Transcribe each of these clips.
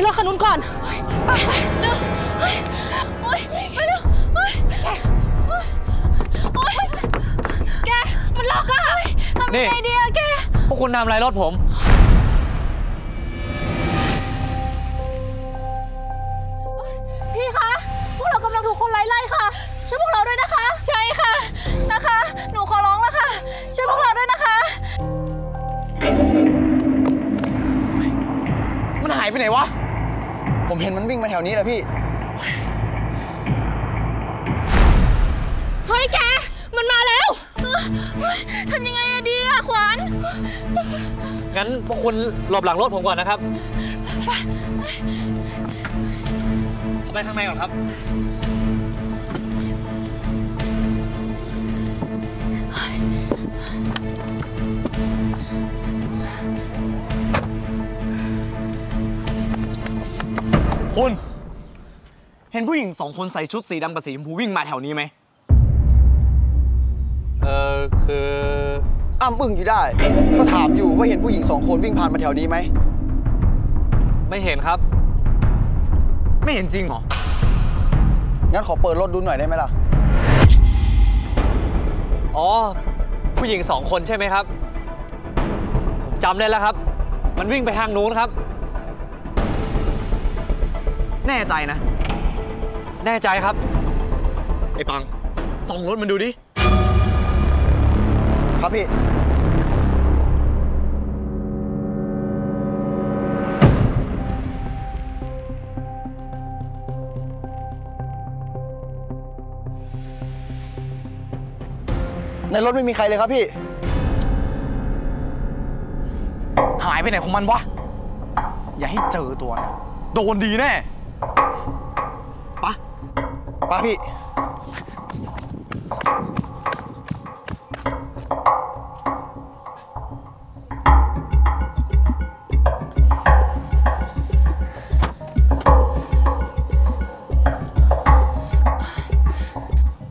ที่รถคันนู้นก่อน ไปเร็วโอ๊ยโอ๊ยไปเร็วเฮ้ยโอ๊ยแก มันล็อกอะทำยังไงดีอะแก พวกคุณทำอะไรรถผม ผมเห็นมันวิ่งมาแถวนี้แหละพี่ เฮ้ยแก มันมาแล้วทำยังไงอะดีอะขวัญ งั้นพวกคุณหลบหลังรถผมก่อนนะครับไปข้างในก่อนครับ คุณ เห็นผู้หญิงสองคนใส่ชุดสีดำกับสีชมพูวิ่งมาแถวนี้ไหม เออคืออ้ำอึ้งอยู่ได้ ก็ถามอยู่ว่าเห็นผู้หญิงสองคนวิ่งผ่านมาแถวนี้ไหม ไม่เห็นครับ ไม่เห็นจริงเหรอ งั้นขอเปิดรถดูหน่อยได้ไหมล่ะ อ๋อ ผู้หญิงสองคนใช่ไหมครับ ผมจำได้แล้วครับ มันวิ่งไปทางนู้นครับ แน่ใจนะ แน่ใจครับ ไอ้ปังส่องรถมันดูดิ ครับพี่ในรถไม่มีใครเลยครับพี่ หายไปไหนของมันวะ อย่าให้เจอตัวนะ โดนดีแน่ปะ ปะพี่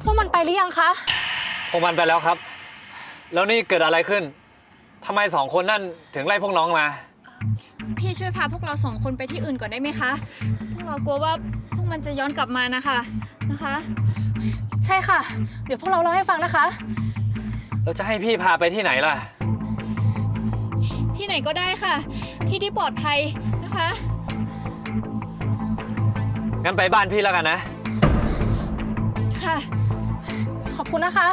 พวกมันไปหรือยังคะ พวกมันไปแล้วครับ แล้วนี่เกิดอะไรขึ้น ทำไมสองคนนั่นถึงไล่พวกน้องมา พี่ช่วยพาพวกเราสองคนไปที่อื่นก่อนได้ไหมคะ พวกเรากลัวว่าพวก มันจะย้อนกลับมานะคะนะคะ ใช่ค่ะ เดี๋ยวพวกเราเล่าให้ฟังนะคะแล้วจะให้พี่พาไปที่ไหนล่ะ ที่ไหนก็ได้ค่ะ ที่ที่ปลอดภัยนะคะ งั้นไปบ้านพี่แล้วกันนะ ค่ะ ขอบคุณนะคะ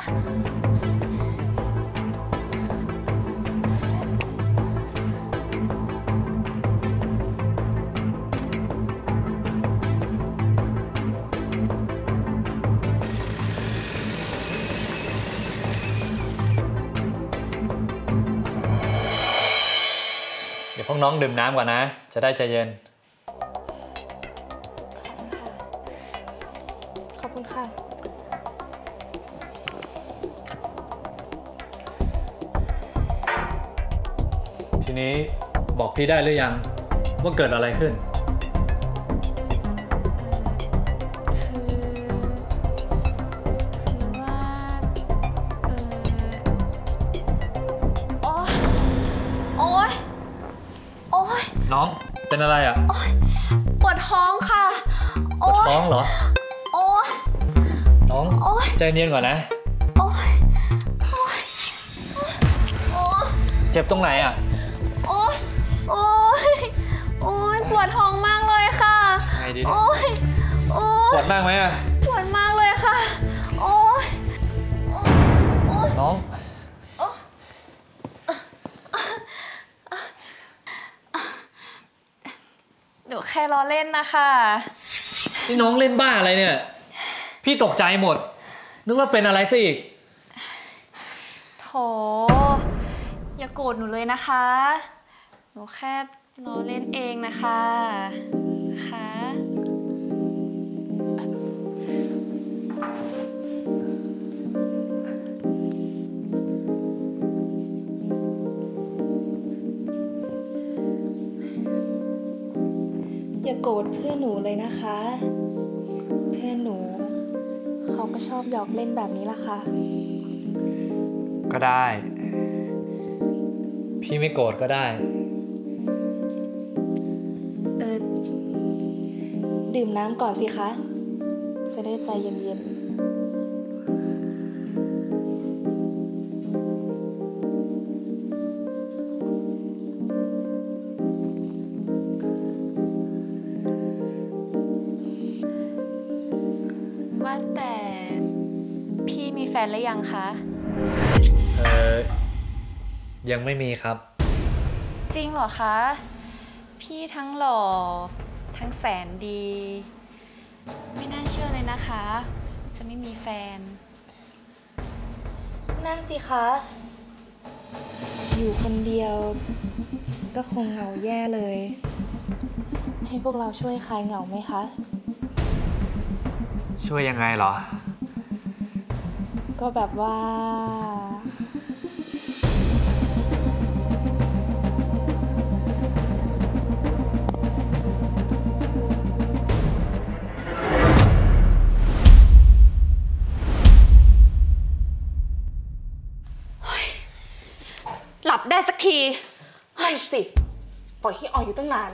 พวกน้องดื่มน้ำก่อนนะ จะได้ใจเย็น ขอบคุณค่ะ ทีนี้บอกพี่ได้หรือยังว่าเกิดอะไรขึ้น เป็นอะไรอะปวดท้องค่ะปวดท้องเหรอโอ๊ยน้องโอ๊ยใจเย็นก่อนนะโอ๊ยโอ๊ยโอ๊ยเจ็บตรงไหนอะโอ๊ยโอ๊ยโอ๊ยปวดท้องมากเลยค่ะไงดีเนี่ยโอ๊ยโอ๊ปยวดมากไหมอะปวดมากเลยค่ะโอ๊ยโอ๊ยโอ๊ยน้อง หนูแค่ล้อเล่นนะคะนี่น้องเล่นบ้าอะไรเนี่ย พี่ตกใจหมด นึกว่าเป็นอะไรซะอีก โถ อย่าโกรธหนูเลยนะคะ หนูแค่ล้อเล่นเองนะคะ อย่าโกรธเพื่อนหนูเลยนะคะ เพื่อนหนู เขาก็ชอบหยอกเล่นแบบนี้ละค่ะ ก็ได้ พี่ไม่โกรธก็ได้ เออดื่มน้ำก่อนสิคะ จะได้ใจเย็นๆ ฟนหรือยังคะ เออยังไม่มีครับ จริงเหรอคะ พี่ทั้งหล่อ ทั้งแสนดี ไม่น่าเชื่อเลยนะคะว่าจะไม่มีแฟน นั่นสิคะ อยู่คนเดียว ก็คงเหงาแย่เลย ให้พวกเราช่วยคลายเหงาไหมคะ ช่วยยังไงเหรอ ก็แบบว่าหลับได้สักทีไม่สิ ปล่อยให้ออยอยู่ตั้งนาน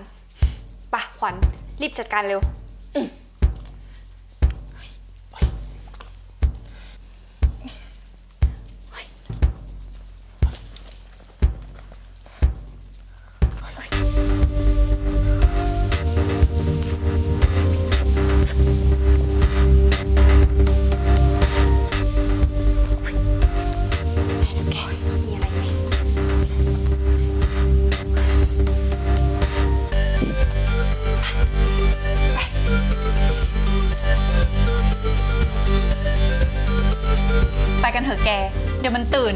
ปะขวัญรีบจัดการเร็วมี กันเถอะแก เดี๋ยวมันตื่น